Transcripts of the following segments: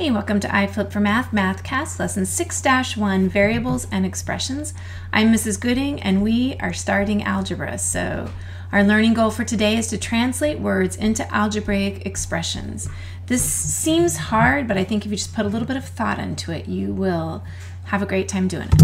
Hey, welcome to iFlip for Math, MathCast, Lesson 6-1, Variables and Expressions. I'm Mrs. Gooding, and we are starting algebra. So our learning goal for today is to translate words into algebraic expressions. This seems hard, but I think if you just put a little bit of thought into it, you will have a great time doing it.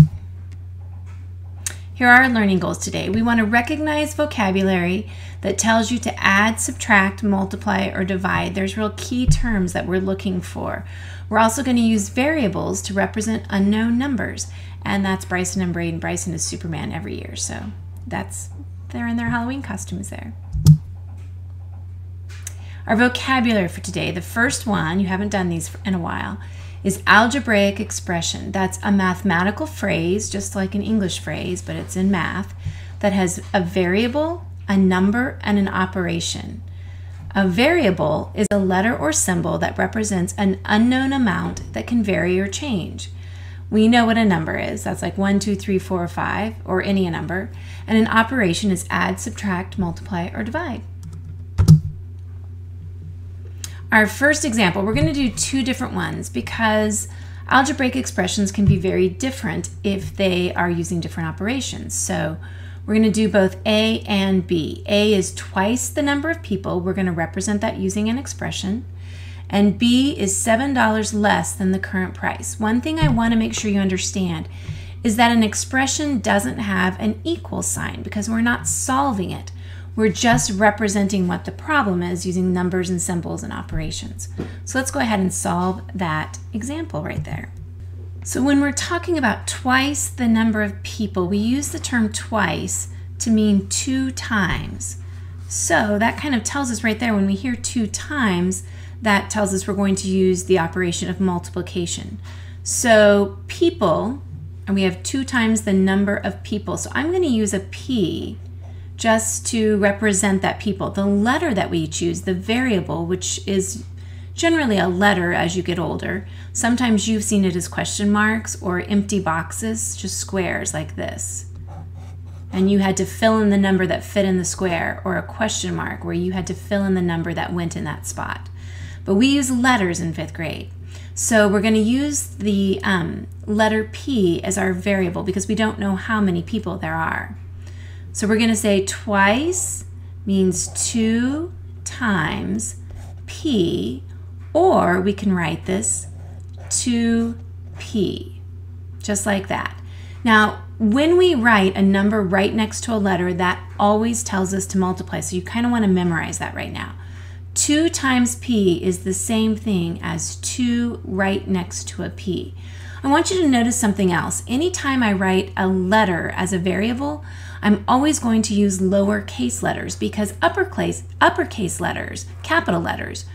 Here are our learning goals today. We want to recognize vocabulary that tells you to add, subtract, multiply, or divide. There's real key terms that we're looking for. We're also going to use variables to represent unknown numbers. And that's Bryson and Braden. Bryson is Superman every year, so that's they're in their Halloween costumes there. Our vocabulary for today, the first one, you haven't done these in a while, is algebraic expression. That's a mathematical phrase, just like an English phrase, but it's in math, that has a variable, a number, and an operation. A variable is a letter or symbol that represents an unknown amount that can vary or change. We know what a number is. That's like 1, 2, 3, 4, 5, or any number. And an operation is add, subtract, multiply, or divide. Our first example, we're going to do two different ones because algebraic expressions can be very different if they are using different operations. So we're going to do both A and B. A is twice the number of people. We're going to represent that using an expression. And B is $7 less than the current price. One thing I want to make sure you understand is that an expression doesn't have an equal sign because we're not solving it. We're just representing what the problem is using numbers and symbols and operations. So let's go ahead and solve that example right there. So when we're talking about twice the number of people, we use the term twice to mean two times. So that kind of tells us right there when we hear two times, that tells us we're going to use the operation of multiplication. So people, and we have two times the number of people. So I'm going to use a P just to represent that people. The letter that we choose, the variable, which is generally a letter as you get older. Sometimes you've seen it as question marks or empty boxes, just squares like this. And you had to fill in the number that fit in the square, or a question mark where you had to fill in the number that went in that spot. But we use letters in fifth grade. So we're going to use the um, letter P as our variable because we don't know how many people there are. So we're going to say twice means two times P, or we can write this 2P, just like that. Now, when we write a number right next to a letter, that always tells us to multiply. So you kind of want to memorize that right now. 2 times P is the same thing as 2 right next to a P. I want you to notice something else. Anytime I write a letter as a variable, I'm always going to use lowercase letters because uppercase, uppercase letters, capital letters,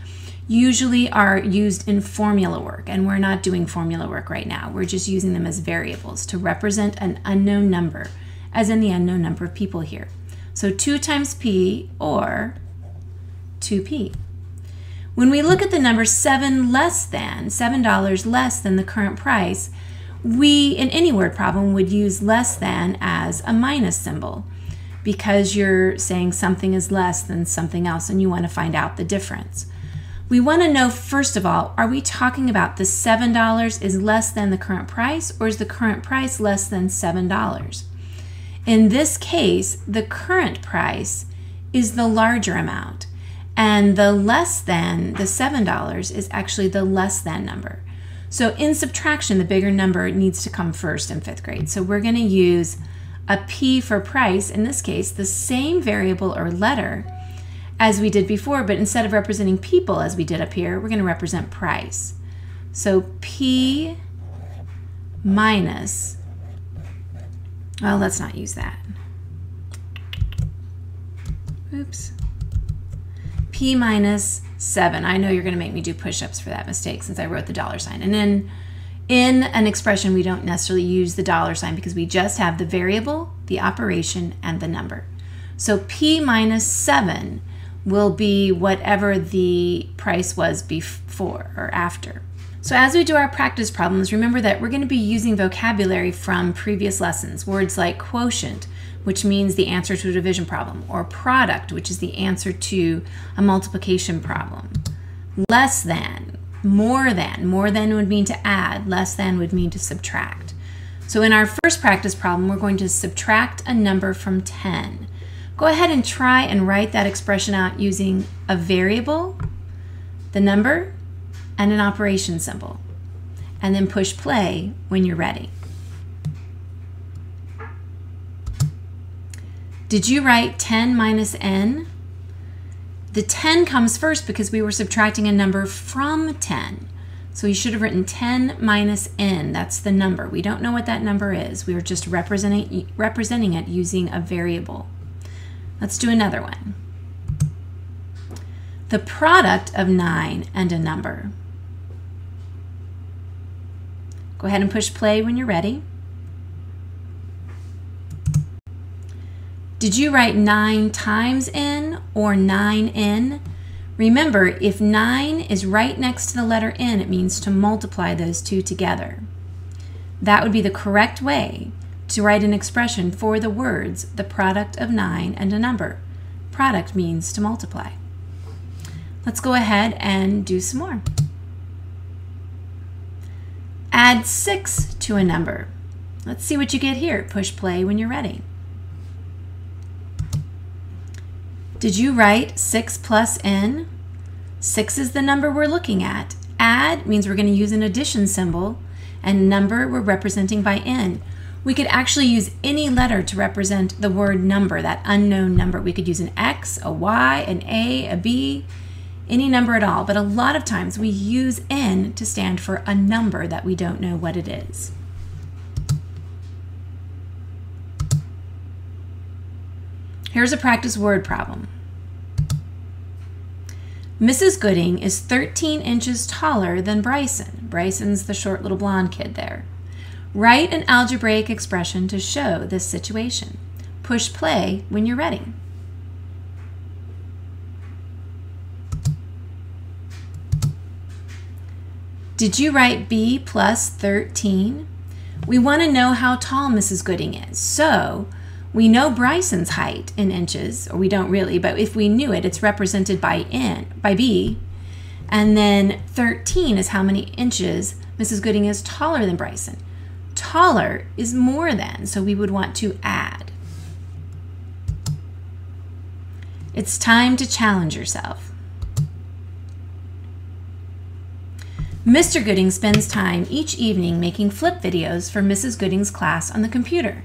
usually are used in formula work, and we're not doing formula work right now. We're just using them as variables to represent an unknown number, as in the unknown number of people here. So 2 times p, or 2p. When we look at the number 7 less than, $7 less than the current price, we, in any word problem, would use less than as a minus symbol because you're saying something is less than something else and you want to find out the difference. We want to know, first of all, are we talking about the $7 is less than the current price or is the current price less than $7? In this case, the current price is the larger amount and the less than, the $7, is actually the less than number. So in subtraction, the bigger number needs to come first in fifth grade. So we're going to use a P for price, in this case, the same variable or letter as we did before, but instead of representing people as we did up here, we're going to represent price. So P minus, well, let's not use that. Oops. P minus 7. I know you're going to make me do push-ups for that mistake since I wrote the dollar sign. And then in an expression, we don't necessarily use the dollar sign because we just have the variable, the operation, and the number. So P minus 7 will be whatever the price was before or after. So as we do our practice problems, remember that we're going to be using vocabulary from previous lessons. Words like quotient, which means the answer to a division problem, or product, which is the answer to a multiplication problem. Less than, more than. More than would mean to add, less than would mean to subtract. So in our first practice problem, we're going to subtract a number from 10. Go ahead and try and write that expression out using a variable, the number, and an operation symbol. And then push play when you're ready. Did you write 10 minus n? The 10 comes first because we were subtracting a number from 10. So you should have written 10 minus n. That's the number. We don't know what that number is. We were just representing, representing it using a variable. Let's do another one. The product of 9 and a number. Go ahead and push play when you're ready. Did you write 9 times n or 9n? Remember, if 9 is right next to the letter n, it means to multiply those two together. That would be the correct way to write an expression for the words the product of 9 and a number. Product means to multiply. Let's go ahead and do some more. Add 6 to a number. Let's see what you get here. Push play when you're ready. Did you write 6 plus n? 6 is the number we're looking at. Add means we're going to use an addition symbol, and number we're representing by n. We could actually use any letter to represent the word number, that unknown number. We could use an X, a Y, an A, a B, any number at all. But a lot of times we use n to stand for a number that we don't know what it is. Here's a practice word problem. Mrs. Gooding is 13 inches taller than Bryson. Bryson's the short little blonde kid there. Write an algebraic expression to show this situation. Push play when you're ready. Did you write b plus 13? We want to know how tall Mrs. Gooding is. So we know Bryson's height in inches, or we don't really, but if we knew it, it's represented by n, by b. And then 13 is how many inches Mrs. Gooding is taller than Bryson. Taller is more than, so we would want to add. It's time to challenge yourself. Mr. Gooding spends time each evening making flip videos for Mrs. Gooding's class on the computer.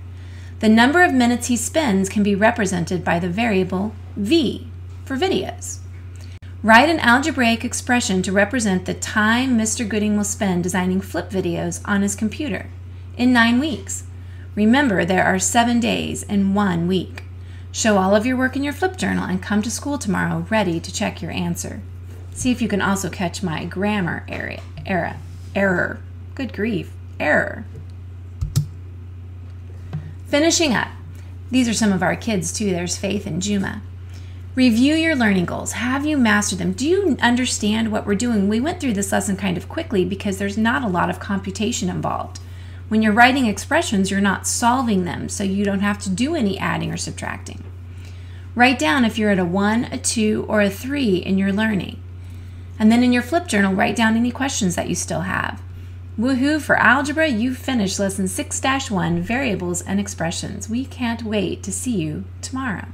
The number of minutes he spends can be represented by the variable v for videos. Write an algebraic expression to represent the time Mr. Gooding will spend designing flip videos on his computer in nine weeks. Remember, there are seven days in one week. Show all of your work in your flip journal and come to school tomorrow ready to check your answer. See if you can also catch my grammar area, error. Error. Good grief. Error. Finishing up, these are some of our kids too. There's Faith and Juma. Review your learning goals. Have you mastered them? Do you understand what we're doing? We went through this lesson kind of quickly because there's not a lot of computation involved. When you're writing expressions, you're not solving them, so you don't have to do any adding or subtracting. Write down if you're at a 1, a 2, or a 3 in your learning. And then in your flip journal, write down any questions that you still have. Woohoo for algebra! You've finished lesson 6 1 variables and expressions. We can't wait to see you tomorrow.